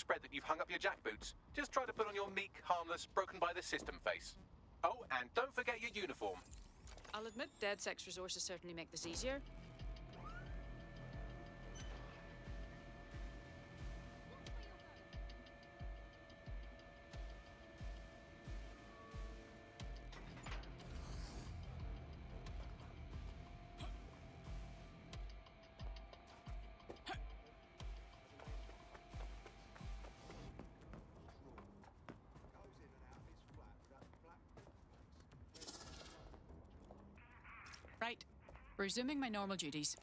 spread that you've hung up your jackboots. Just try to put on your meek, harmless, broken by the system face. Oh, and don't forget your uniform. I'll admit DedSec's resources certainly make this easier. Resuming my normal duties.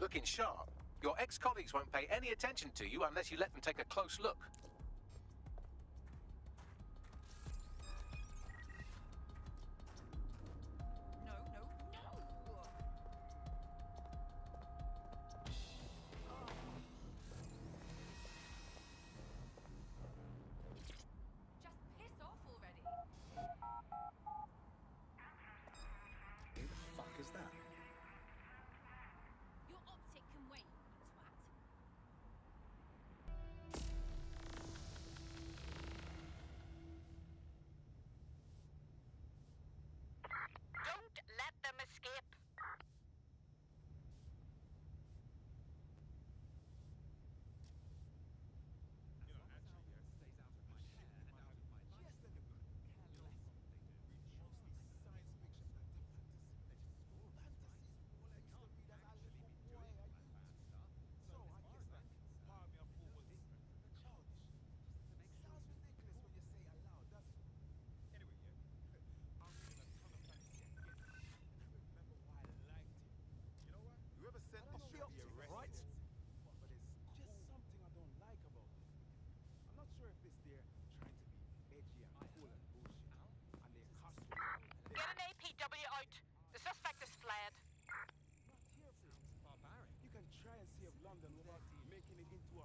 Looking sharp. Your ex-colleagues won't pay any attention to you unless you let them take a close look. Out. The suspect is fled. It. You can try and save London without making it into a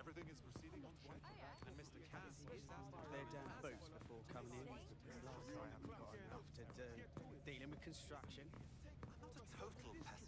Everything is proceeding on point. Oh, and Mr. Cass is cleared down boots before coming in. Like I haven't got enough to do dealing with construction. I'm not a total pessimist.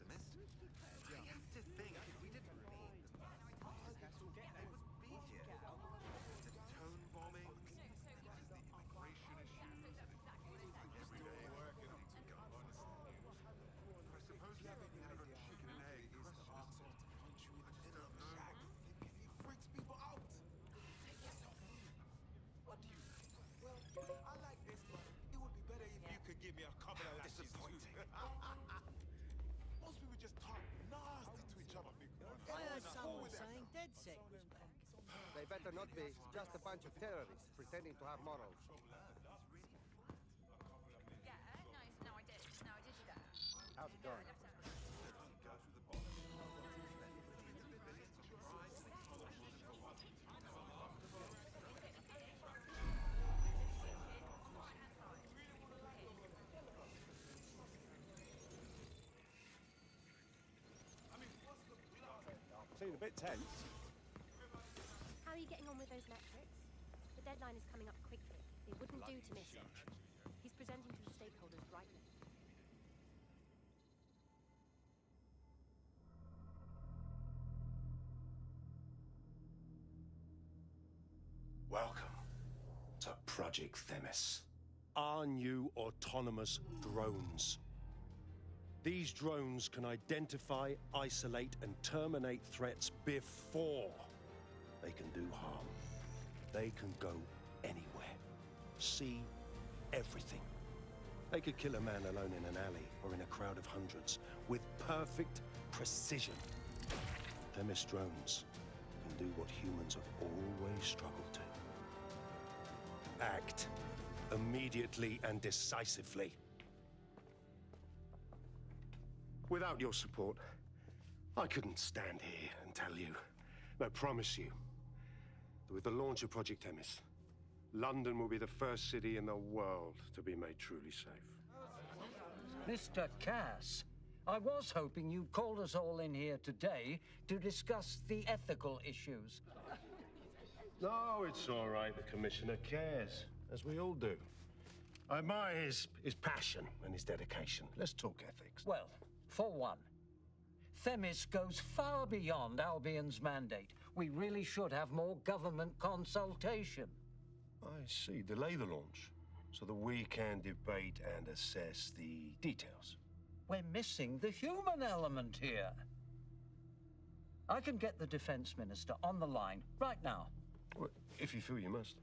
Most people just talk nasty to each other, big boy. I heard someone saying DedSec was back. They better not be. Just a bunch of terrorists pretending to have morals. Yeah, nice. No, I did. No, I did do that. How's it going? Seemed a bit tense. How are you getting on with those metrics? The deadline is coming up quickly. It wouldn't do to miss it. He's presenting to the stakeholders right now. Welcome to Project Themis. our new autonomous drones. These drones can identify, isolate, and terminate threats before they can do harm. They can go anywhere, see everything. They could kill a man alone in an alley or in a crowd of hundreds with perfect precision. Themis drones can do what humans have always struggled to act immediately and decisively. Without your support, I couldn't stand here and tell you, I promise you, that with the launch of Project Themis, London will be the first city in the world to be made truly safe. Mr. Cass, I was hoping you'd called us all in here today to discuss the ethical issues. No, it's all right. The Commissioner cares, as we all do. I admire his, his passion and his dedication. Let's talk ethics. Well, for one, Themis goes far beyond Albion's mandate. We really should have more government consultation. I see. Delay the launch so that we can debate and assess the details. We're missing the human element here. I can get the defense minister on the line right now. Well, if you feel you must.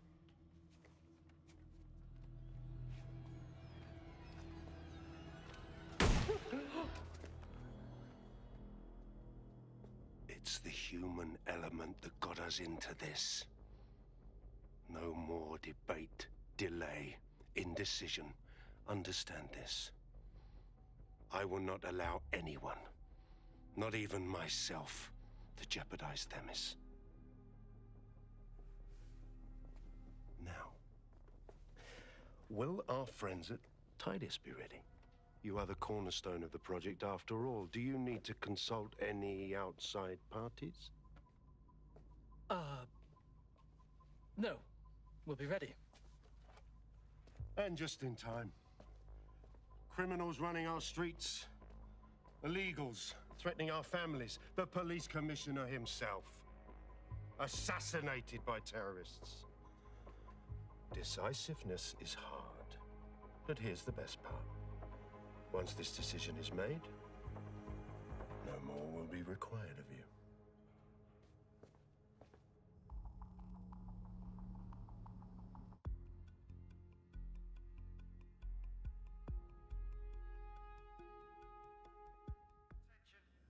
It's the human element that got us into this. No more debate, delay, indecision. Understand this. I will not allow anyone, not even myself, to jeopardize Themis. Now, will our friends at Tidis be ready? You are the cornerstone of the project after all. Do you need to consult any outside parties? Uh. No. We'll be ready. And just in time. Criminals running our streets, illegals threatening our families, the police commissioner himself, assassinated by terrorists. Decisiveness is hard, but here's the best part. Once this decision is made, no more will be required of you.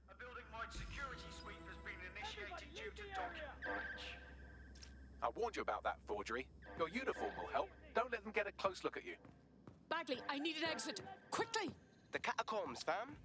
A building-wide security sweep has been initiated due to document breach. I warned you about that forgery. Your uniform will help. Don't let them get a close look at you. Bagley, I need an exit. Quickly! The catacombs, fam.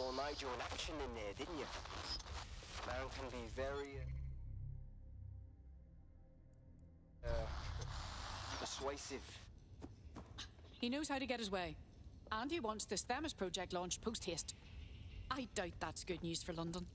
Saw Nigel in action in there, didn't you? Man can be very. Uh, persuasive. He knows how to get his way. And he wants this Themis project launched post haste. I doubt that's good news for London.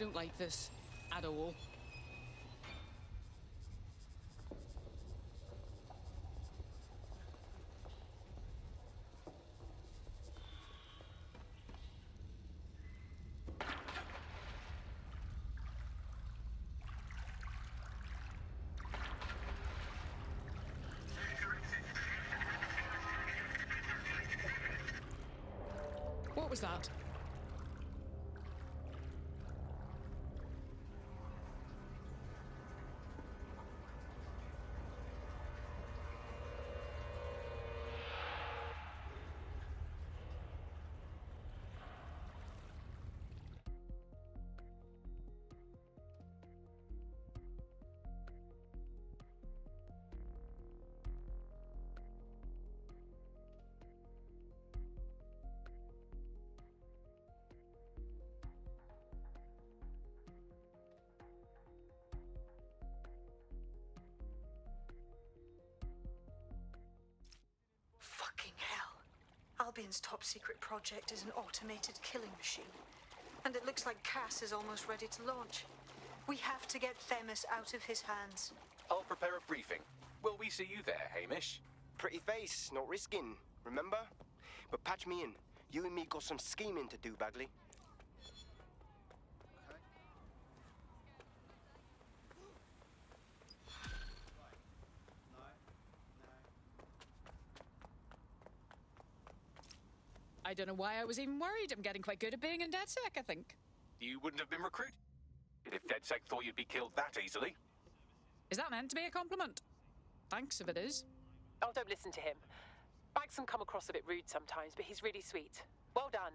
Don't like this at all. What was that? Albion's top secret project is an automated killing machine. And it looks like Cass is almost ready to launch. We have to get Themis out of his hands. I'll prepare a briefing. Will we see you there, Hamish? Pretty face, not risking, remember? But patch me in. You and me got some scheming to do, Bagley. Don't know why I was even worried. I'm getting quite good at being in DedSec, I think. You wouldn't have been recruited if DedSec thought you'd be killed that easily. Is that meant to be a compliment? Thanks if it is. Oh, don't listen to him. Bags can come across a bit rude sometimes, but he's really sweet. Well done.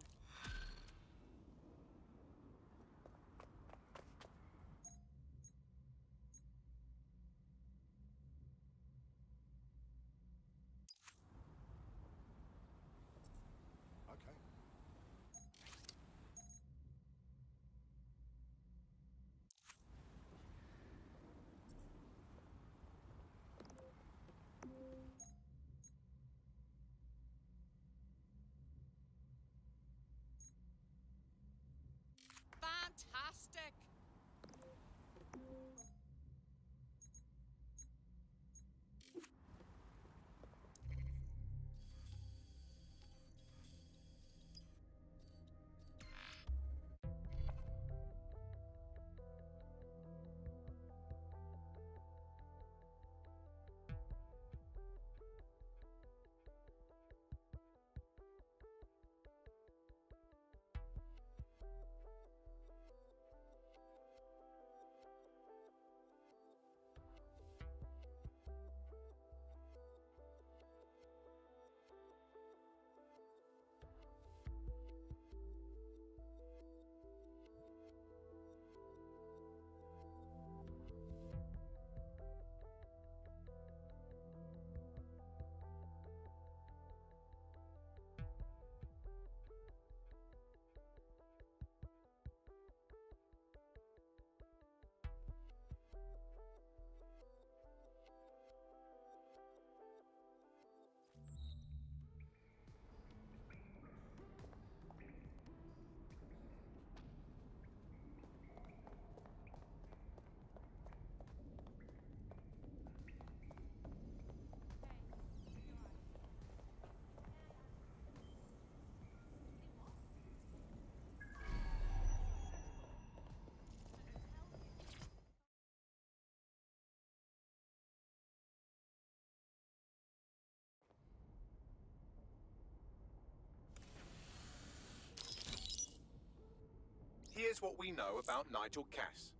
Here's what we know about Nigel Cass.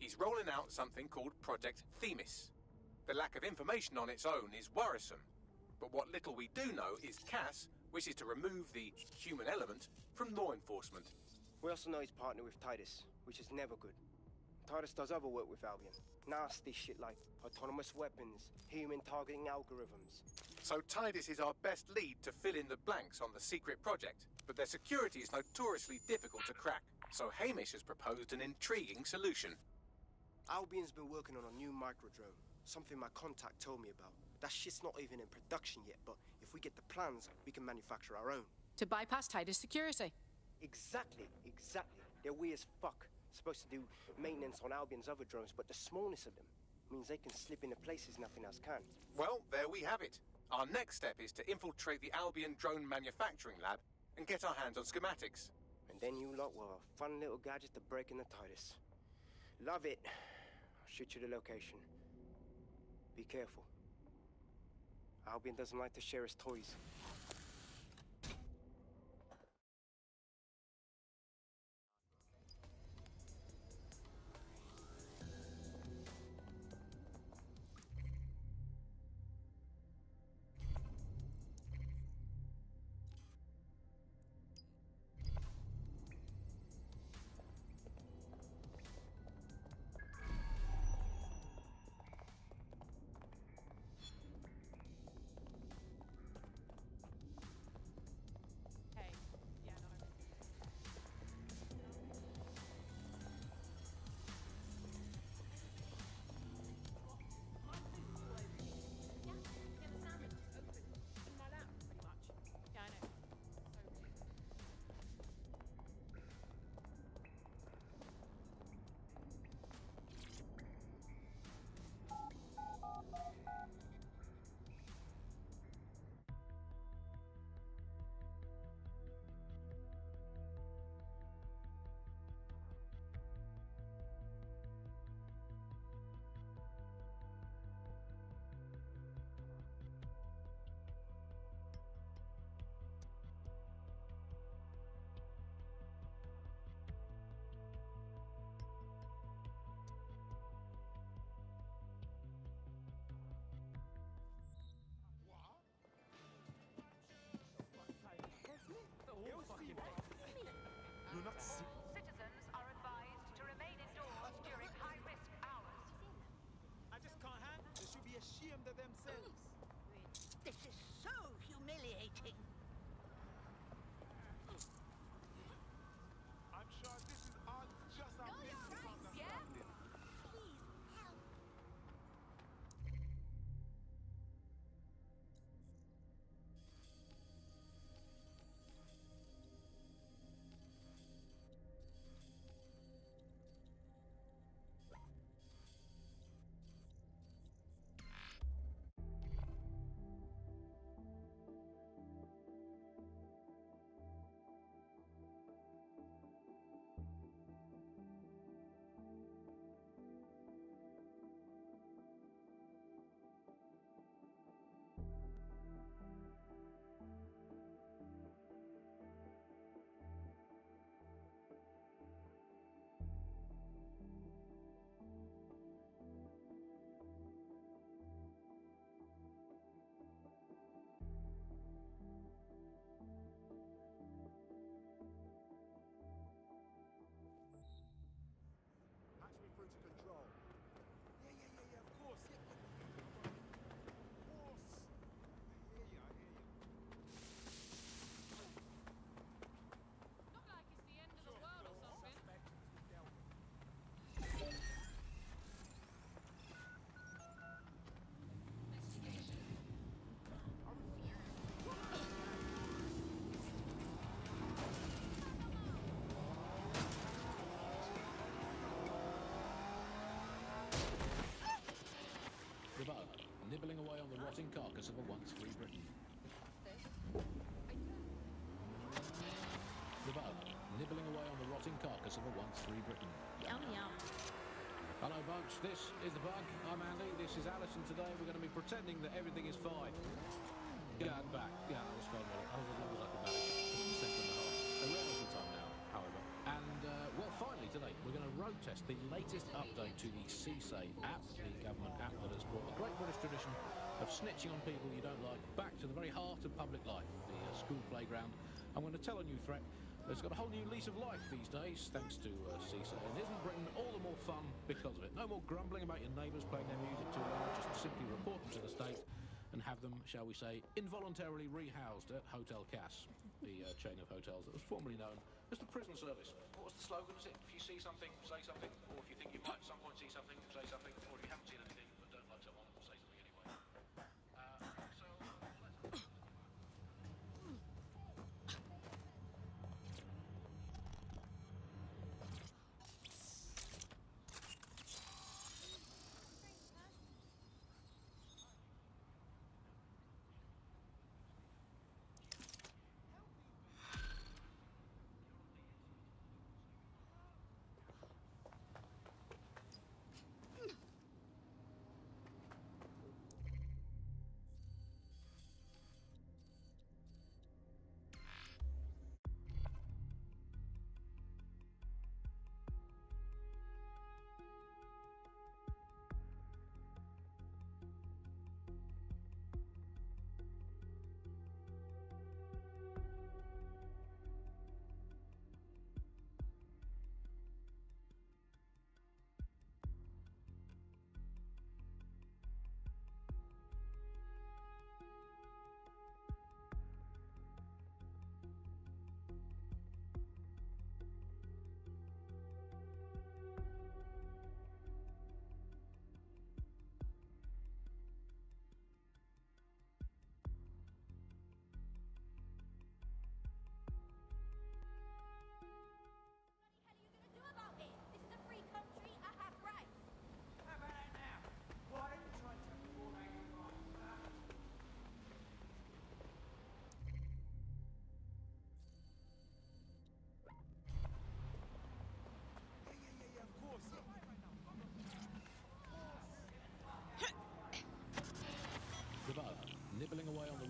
He's rolling out something called Project Themis. The lack of information on its own is worrisome, but what little we do know is Cass wishes to remove the human element from law enforcement. We also know he's partnered with Tidis, which is never good. Tidis does other work with Albion. Nasty shit like autonomous weapons, human targeting algorithms. So Tidis is our best lead to fill in the blanks on the secret project, but their security is notoriously difficult to crack. So Hamish has proposed an intriguing solution. Albion's been working on a new microdrone, something my contact told me about. That shit's not even in production yet, but if we get the plans, we can manufacture our own. To bypass Tidis security. Exactly, exactly. They're weird as fuck. Supposed to do maintenance on Albion's other drones, but the smallness of them means they can slip into places nothing else can. Well, there we have it. Our next step is to infiltrate the Albion drone manufacturing lab and get our hands on schematics. And then you lot have a fun little gadget to break in the Tidis. Love it. I'll shoot you the location. Be careful. Albion doesn't like to share his toys. Not sick. Citizens are advised to remain indoors during high-risk hours. I just can't handle They should be ashamed of themselves. This is so humiliating. Of a once free Britain. The bug, nibbling away on the rotting carcass of a once free Britain. Yum yum. Hello, bugs. This is the bug. I'm Andy. This is Alison. Today we're going to be pretending that everything is fine. Yeah, I'm back. Yeah, that was fun. Wasn't it? Was as long as I could manage. And a half. A relative time now, however. And, uh, well, finally today, we're going to road test the latest update to the CSAY app, the government app that has brought the great British tradition of snitching on people you don't like back to the very heart of public life, the uh, school playground. I'm going to tell a new threat that's got a whole new lease of life these days, thanks to uh, CSAY. And isn't Britain all the more fun because of it? No more grumbling about your neighbours playing their music too loud, just simply report them to the state and have them, shall we say, involuntarily rehoused at Hotel Cass, the uh, chain of hotels that was formerly known as the prison service. What was the slogan? Is it if you see something, say something, or if you think you might at some point see something, say something,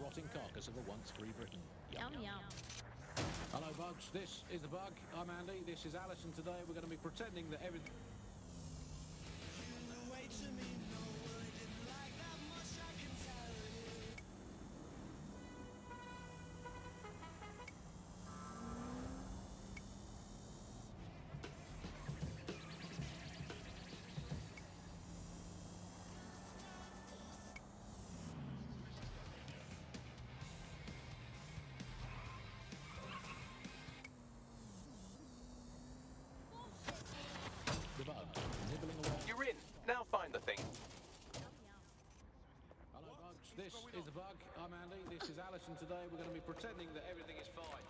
rotting carcass of a once free Britain. Yum, yum. Hello, Bugs. This is the Bug. I'm Andy. This is Alison. Today we're going to be pretending that everything. This is the Bug. I'm Andy. This is Alison. Today we're going to be pretending that everything is fine.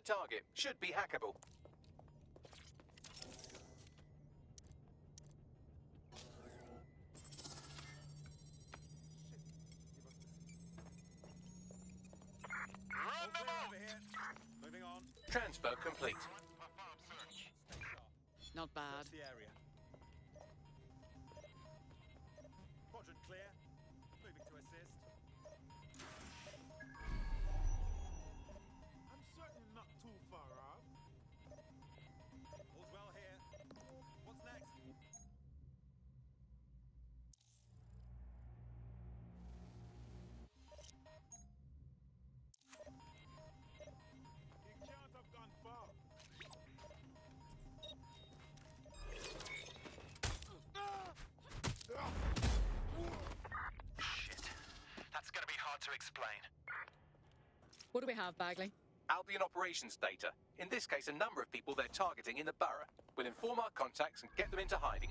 the target. Should be hackable. Transfer complete. Not bad. What do we have, Bagley? Albion operations data. In this case, a number of people they're targeting in the borough. We'll inform our contacts and get them into hiding.